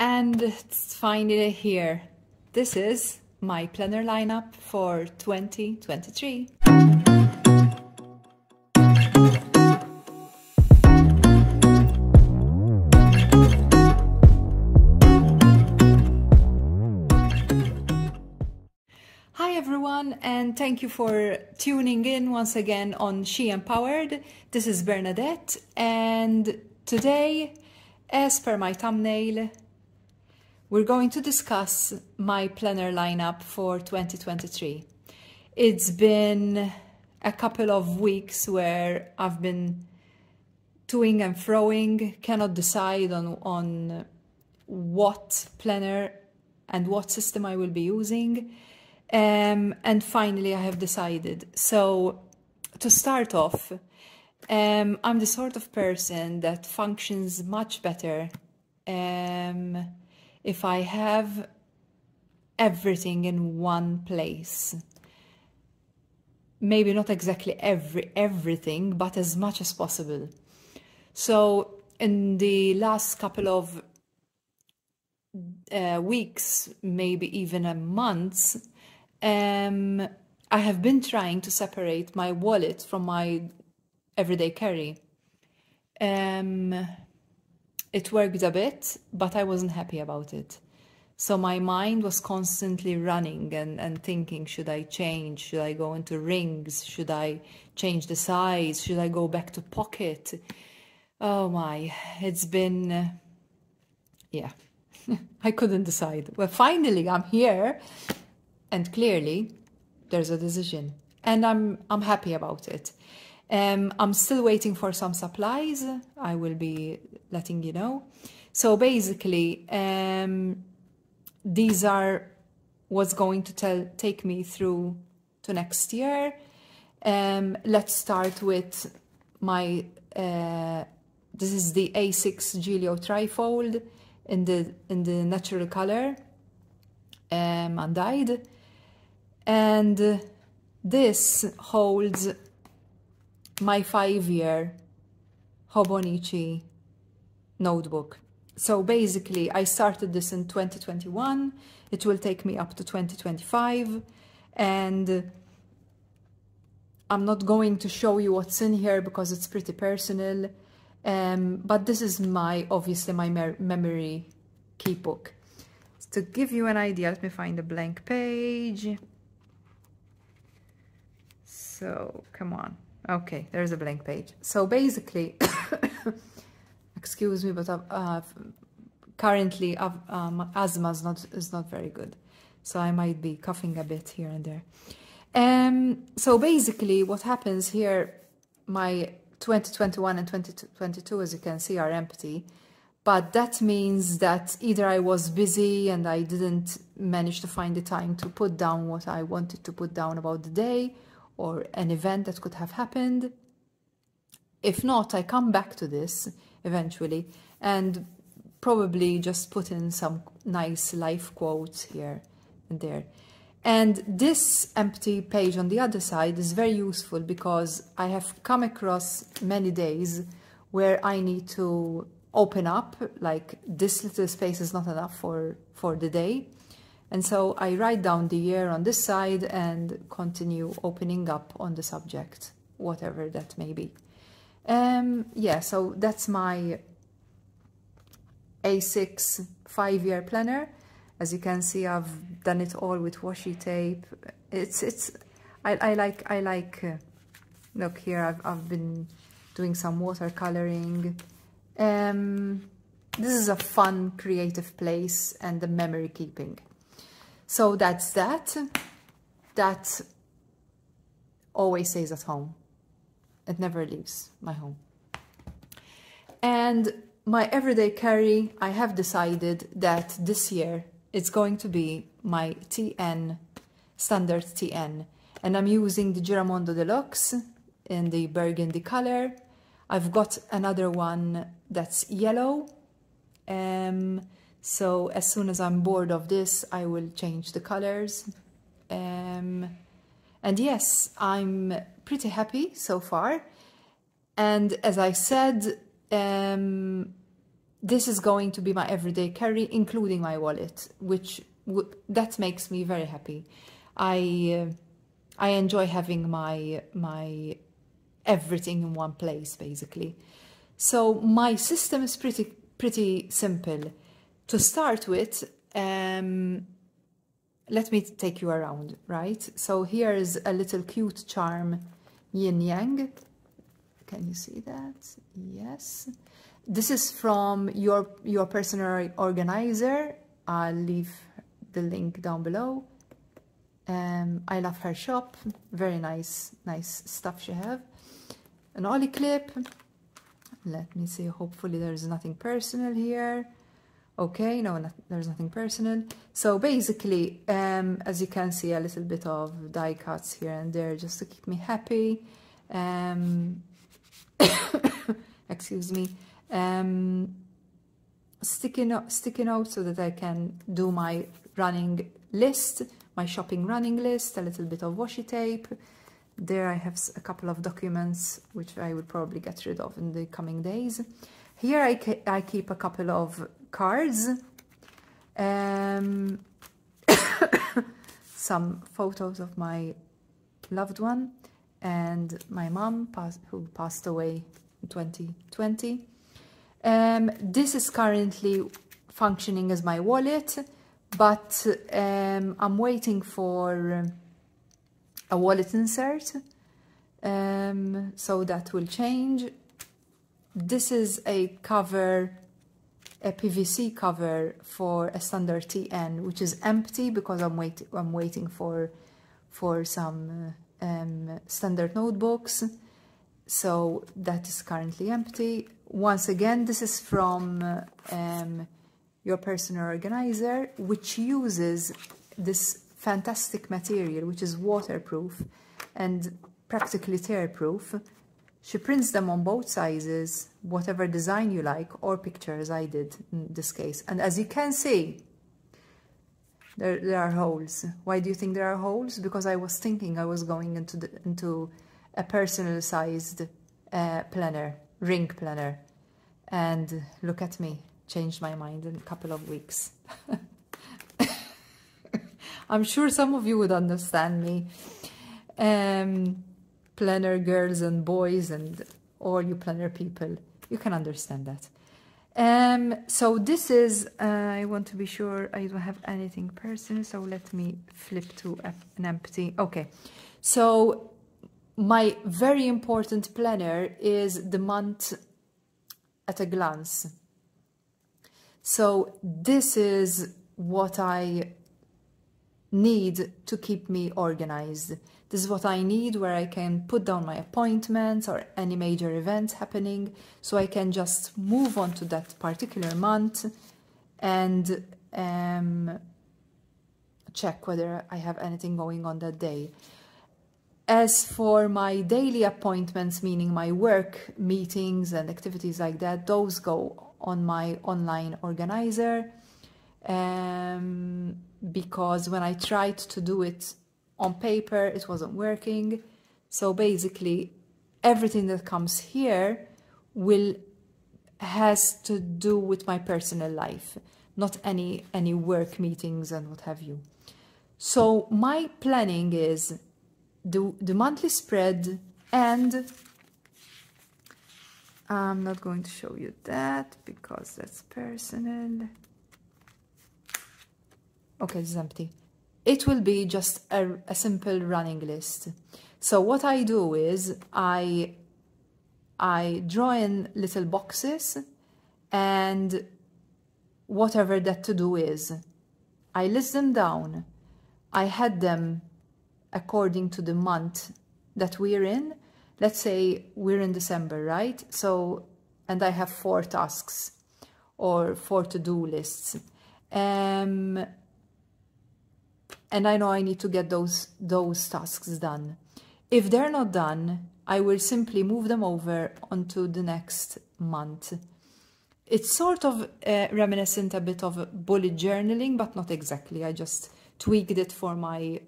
And it's finally here. This is my planner lineup for 2023. Hi everyone, and thank you for tuning in once again on She Empowered. This is Bernadette, and today, as per my thumbnail, we're going to discuss my planner lineup for 2023. It's been a couple of weeks where I've been toing and froing, cannot decide on, on what planner and what system I will be using. Um, and finally, I have decided. So, to start off, um, I'm the sort of person that functions much better um, if I have everything in one place. Maybe not exactly every everything, but as much as possible. So, in the last couple of uh, weeks, maybe even a month, um, I have been trying to separate my wallet from my everyday carry. Um, it worked a bit, but I wasn't happy about it. So my mind was constantly running and, and thinking, should I change? Should I go into rings? Should I change the size? Should I go back to pocket? Oh my, it's been, uh, yeah, I couldn't decide. Well, finally I'm here and clearly there's a decision and i'm i'm happy about it um, i'm still waiting for some supplies. I will be letting you know. So basically um, these are what's going to tell take me through to next year. Um, let's start with my uh, this is the a6 Gillio trifold in the in the natural color um, undyed and this holds my five-year Hobonichi notebook. So basically, I started this in 2021. It will take me up to 2025. And I'm not going to show you what's in here because it's pretty personal. Um, but this is my, obviously, my memory keepbook. To give you an idea, let me find a blank page. So come on. Okay, there's a blank page. So basically, excuse me, but I've, uh, currently I've, um, asthma is not, is not very good. So I might be coughing a bit here and there. Um, so basically what happens here, my 2021 and 2022, as you can see, are empty. But that means that either I was busy and I didn't manage to find the time to put down what I wanted to put down about the day, or an event that could have happened. If not, I come back to this eventually and probably just put in some nice life quotes here and there. And this empty page on the other side is very useful because I have come across many days where I need to open up, like this little space is not enough for, for the day. And so I write down the year on this side and continue opening up on the subject, whatever that may be. Um, yeah, so that's my A6 five-year planner. As you can see, I've done it all with washi tape. It's, it's, I, I like, I like, uh, look here, I've, I've been doing some watercoloring. Um, this is a fun, creative place and the memory keeping. So that's that. That always stays at home. It never leaves my home. And my everyday carry, I have decided that this year it's going to be my TN, standard TN. And I'm using the Giramondo Deluxe in the burgundy color. I've got another one that's yellow. Um, so as soon as I'm bored of this, I will change the colors. Um, and yes, I'm pretty happy so far. And as I said, um, this is going to be my everyday carry, including my wallet, which that makes me very happy. I uh, I enjoy having my my everything in one place basically. So my system is pretty pretty simple. To start with, um, let me take you around, right? So here is a little cute charm yin yang. Can you see that? Yes. This is from your, your personal organizer. I'll leave the link down below. Um, I love her shop. Very nice, nice stuff she have. An ollie clip. Let me see. Hopefully there's nothing personal here. Okay, no, not, there's nothing personal. So basically, um, as you can see, a little bit of die cuts here and there just to keep me happy. Um, excuse me. Um, sticking, sticking out so that I can do my running list, my shopping running list, a little bit of washi tape. There I have a couple of documents which I would probably get rid of in the coming days. Here I, I keep a couple of cards, um, some photos of my loved one and my mom pass, who passed away in 2020. Um, this is currently functioning as my wallet, but um, I'm waiting for a wallet insert, um, so that will change this is a cover, a PVC cover for a standard TN, which is empty because I'm wait I'm waiting for for some uh, um, standard notebooks. So that is currently empty. Once again, this is from um, your personal organizer, which uses this fantastic material, which is waterproof and practically tear-proof. She prints them on both sizes, whatever design you like, or pictures I did in this case. And as you can see, there, there are holes. Why do you think there are holes? Because I was thinking I was going into, the, into a personal sized uh, planner, ring planner. And look at me, changed my mind in a couple of weeks. I'm sure some of you would understand me. Um, planner girls and boys and all you planner people. You can understand that. Um, so this is, uh, I want to be sure I don't have anything personal, so let me flip to an empty. Okay, so my very important planner is the month at a glance. So this is what I need to keep me organized. This is what I need where I can put down my appointments or any major events happening so I can just move on to that particular month and um, check whether I have anything going on that day. As for my daily appointments, meaning my work meetings and activities like that, those go on my online organizer um, because when I tried to do it on paper it wasn't working. So basically everything that comes here will has to do with my personal life not any any work meetings and what have you. So my planning is the the monthly spread and I'm not going to show you that because that's personal okay it's empty it will be just a, a simple running list. So what I do is I, I draw in little boxes and whatever that to do is, I list them down. I had them according to the month that we're in. Let's say we're in December, right? So, and I have four tasks or four to-do lists. Um, and I know I need to get those, those tasks done. If they're not done, I will simply move them over onto the next month. It's sort of uh, reminiscent a bit of bullet journaling, but not exactly. I just tweaked it for my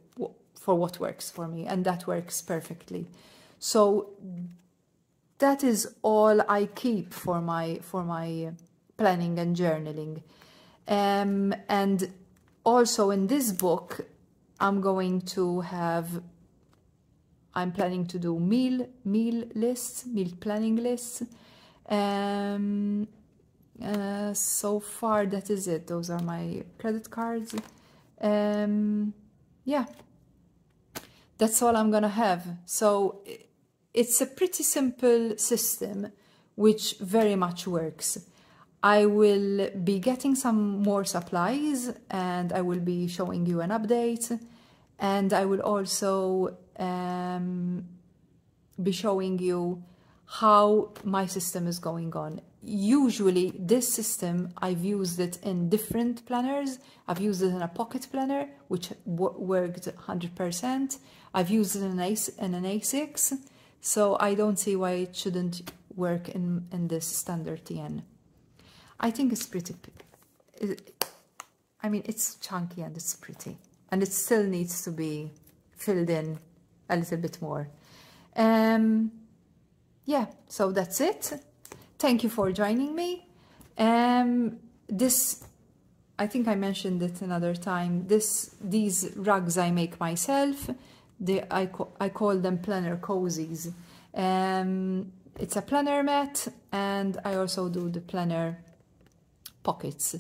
for what works for me, and that works perfectly. So that is all I keep for my for my planning and journaling. Um, and also in this book, I'm going to have, I'm planning to do meal, meal lists, meal planning lists. Um, uh, so far, that is it. Those are my credit cards. Um, yeah, that's all I'm gonna have. So it's a pretty simple system which very much works. I will be getting some more supplies and I will be showing you an update and I will also um, be showing you how my system is going on. Usually this system, I've used it in different planners. I've used it in a pocket planner, which worked 100%. I've used it in an, in an A6, so I don't see why it shouldn't work in, in this standard TN. I think it's pretty, I mean, it's chunky and it's pretty. And it still needs to be filled in a little bit more. Um, yeah, so that's it. Thank you for joining me. Um, this, I think I mentioned it another time. This, these rugs I make myself. I, I call them planner cozies. Um, it's a planner mat and I also do the planner pockets,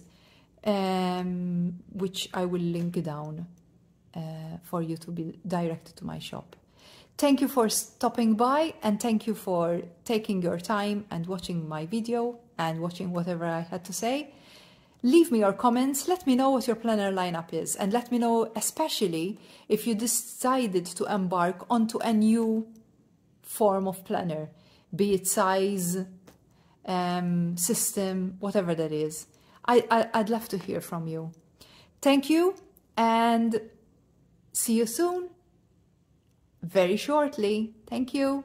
um, which I will link down uh, for you to be directed to my shop. Thank you for stopping by and thank you for taking your time and watching my video and watching whatever I had to say. Leave me your comments, let me know what your planner lineup is and let me know especially if you decided to embark onto a new form of planner, be it size, um, system, whatever that is. I, I, I'd love to hear from you. Thank you and see you soon very shortly. Thank you.